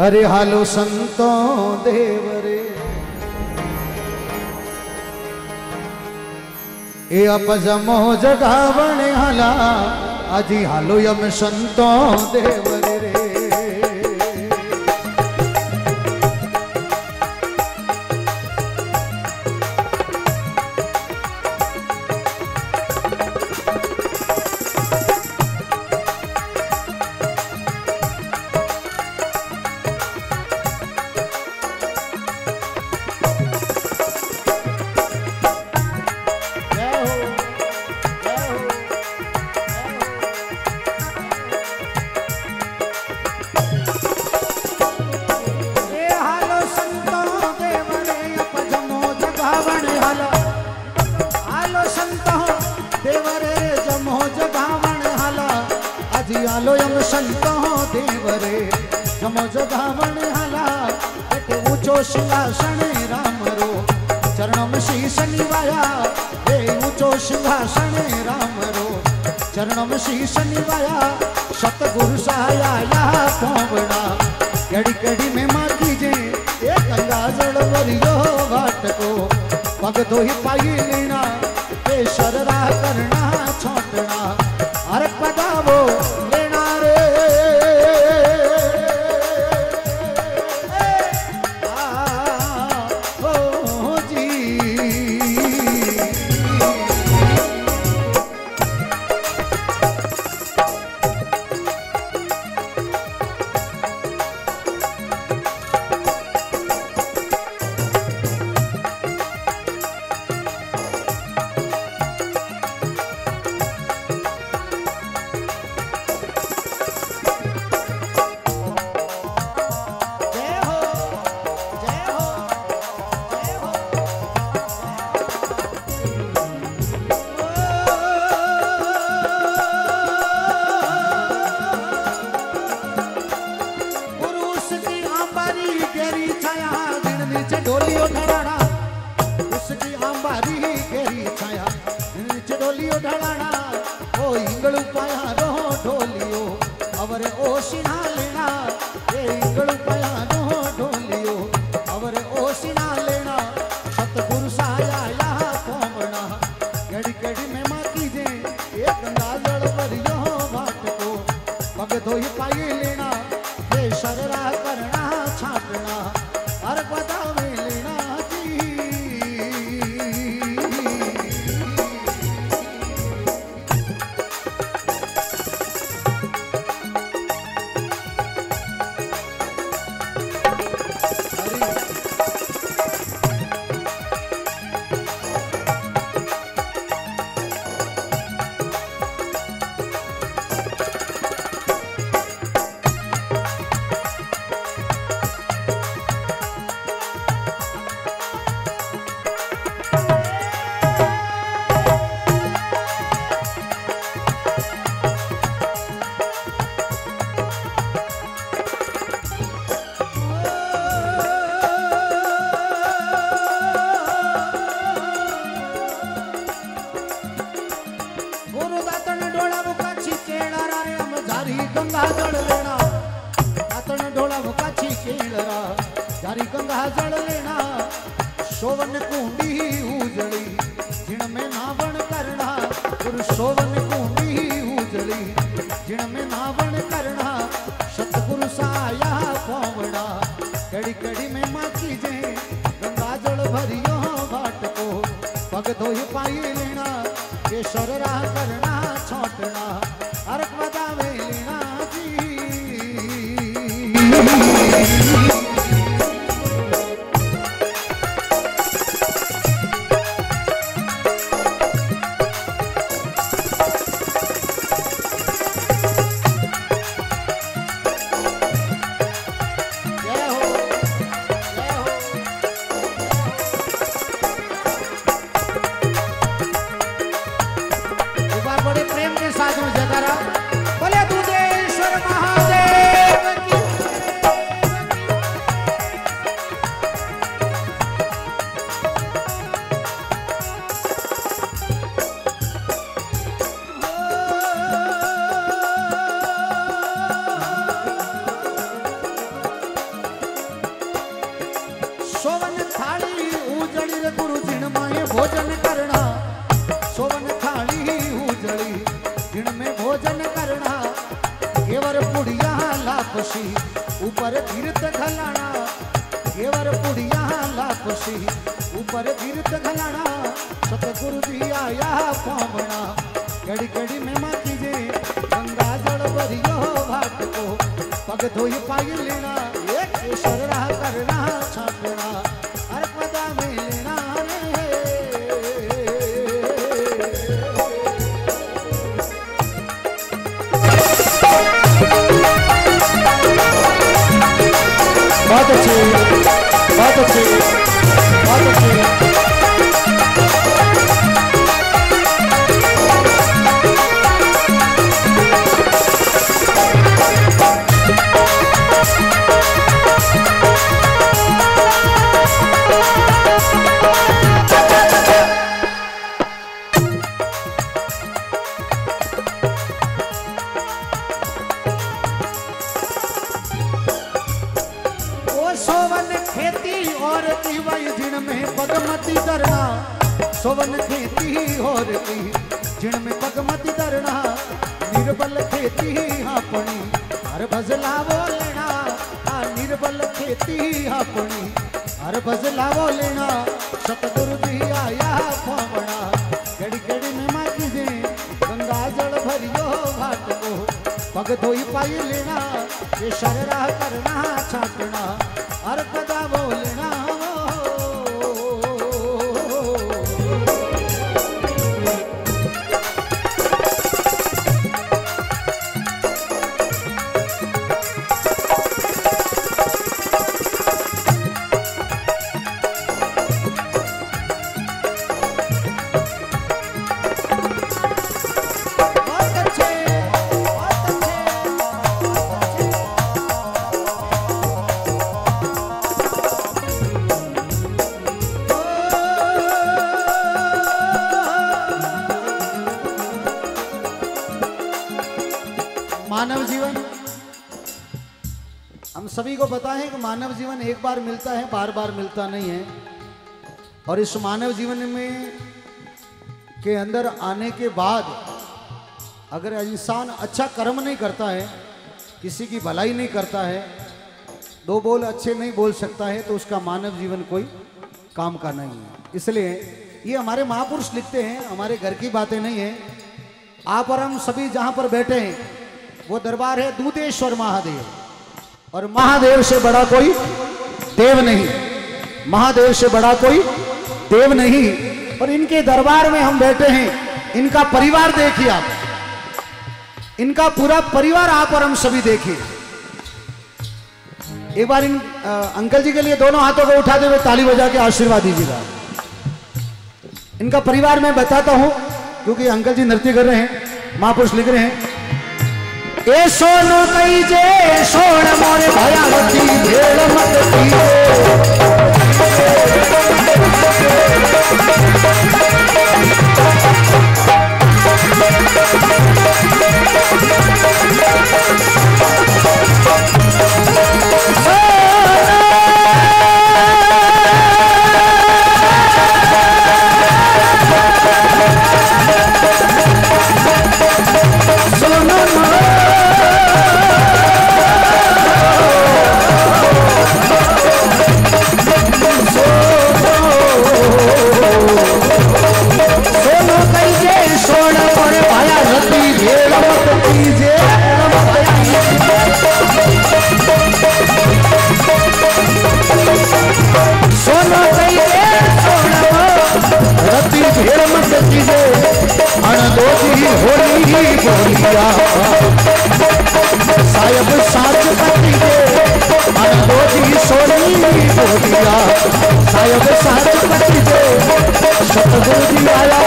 अरे हालो संतों देवरे ए अपज मोह जगावण हला अजी हालो यम संतों देव ऊंचो सिंहासन राम रो। चरण में शीश निभाया सतगुरु साया यह पावना। घड़ी घड़ी में माँ कीजे, एक गंगा जल वरियो वाट को भगतो ही पाई लेना 来来。पग धोई पाई लीणा केसर राह करना छोटना अर्क बदावे लेना जी लापसी ऊपर तीर्थ घलाना सतगुरु जी आया पावना घड़ी घड़ी में माँ कीजे गंगा जल भरियो भाट को। पग धोई पाई लेना, एक सररा करना छापना। हर पदा बहुत अच्छी बहुत अच्छी। हर भजला लेना, आ निर्बल खेती अपनी। हर भजला लेना, सतगुरु जी आया पावना घड़ी घड़ी में माँ दे गंगा जल भरियो घाट को। पग धोई पाई लेना ये शररा करना, छाटना। पता है कि मानव जीवन एक बार मिलता है, बार बार मिलता नहीं है। और इस मानव जीवन में के अंदर आने के बाद अगर इंसान अच्छा कर्म नहीं करता है, किसी की भलाई नहीं करता है, दो बोल अच्छे नहीं बोल सकता है तो उसका मानव जीवन कोई काम का नहीं है। इसलिए ये हमारे महापुरुष लिखते हैं, हमारे घर की बातें नहीं है। आप और हम सभी जहाँ पर बैठे हैं, वो दरबार है दूधेश्वर महादेव। और महादेव से बड़ा कोई देव नहीं। महादेव से बड़ा कोई देव नहीं। और इनके दरबार में हम बैठे हैं। इनका परिवार देखिए आप। इनका पूरा परिवार आप और हम सभी देखिए। एक बार इन अ, अंकल जी के लिए दोनों हाथों को उठाते हुए ताली बजा के आशीर्वाद दीजिएगा। इनका परिवार मैं बताता हूँ क्योंकि अंकल जी नृत्य कर रहे हैं महापुरुष लिख रहे हैं। ए सोनू जे सोन मोरे भेड़ मत साहेब साच पति दे अणदोती सोनी बोलिया। साहेब साच पति दे सतगुरु जी आया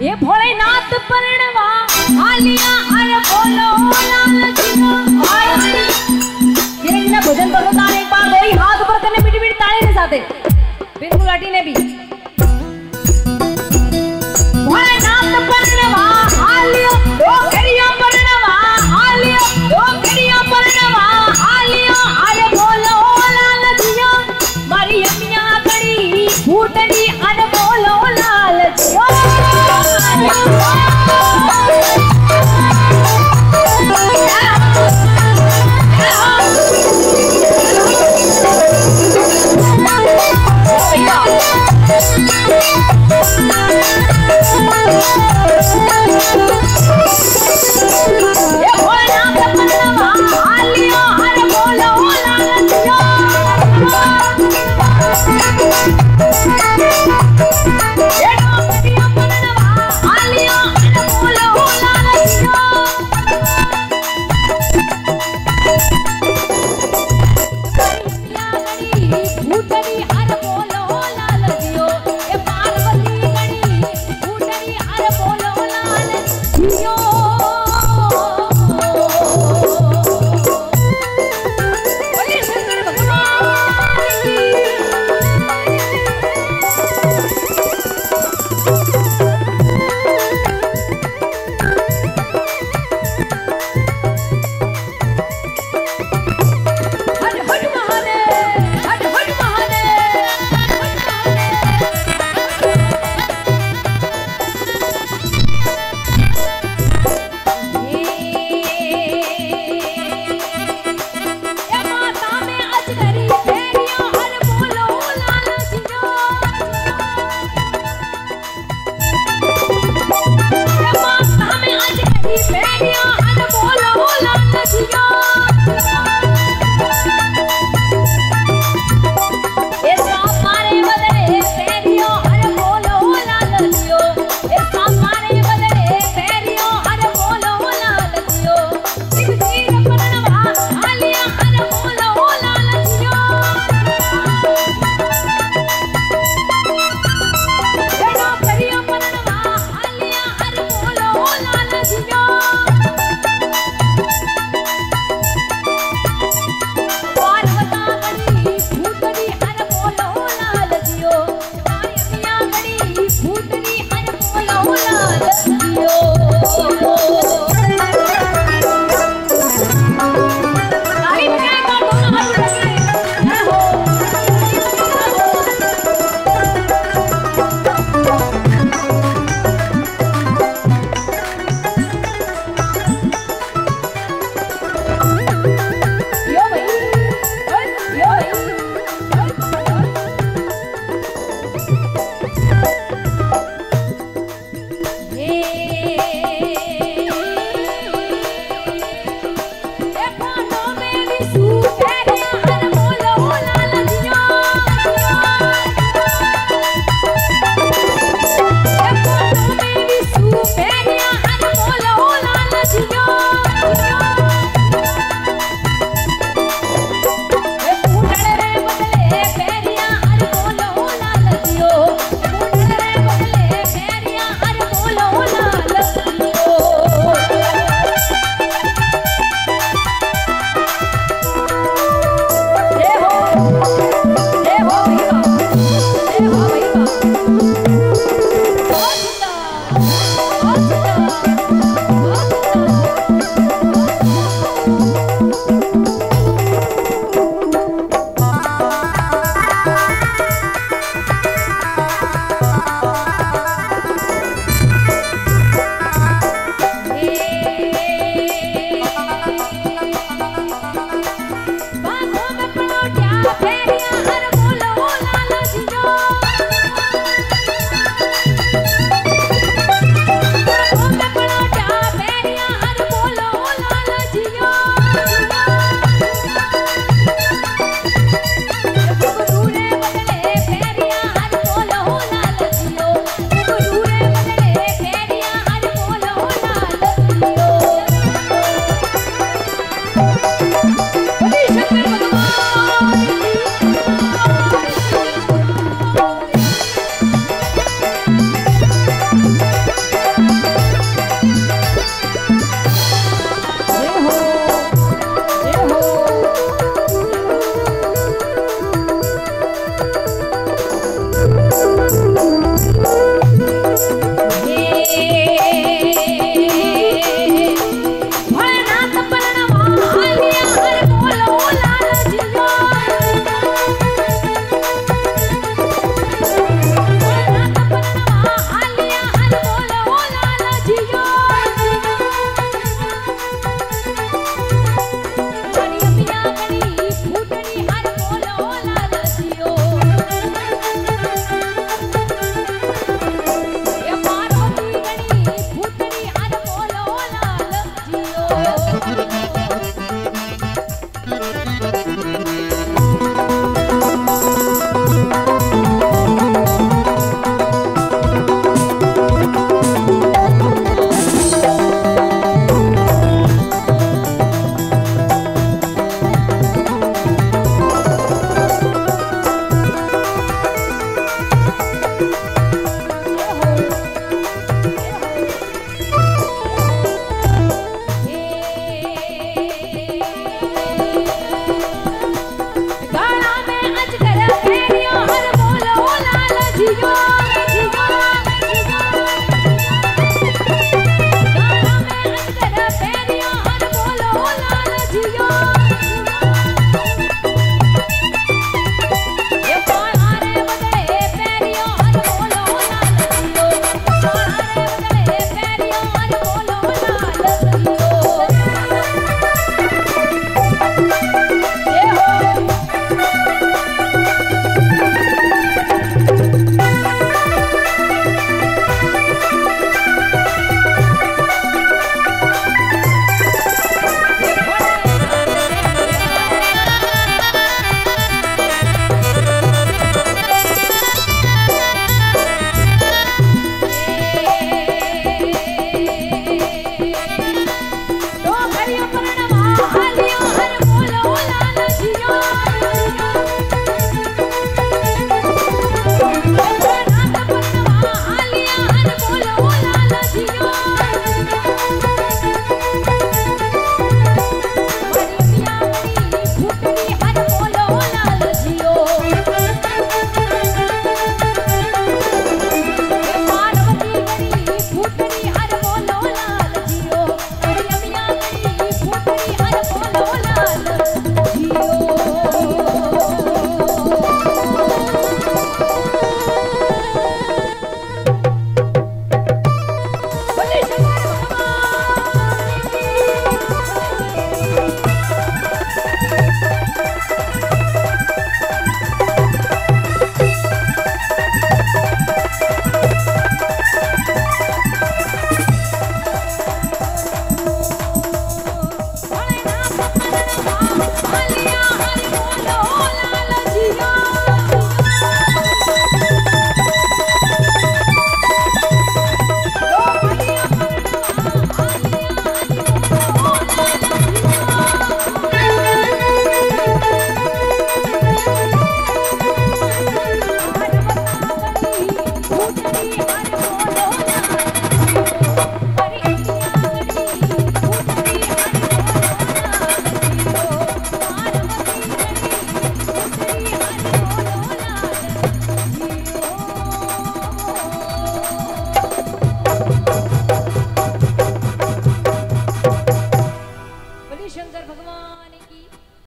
ये भोलेनाथ परिणवा, आलिया अरे बोलो, लाल Hey! Happy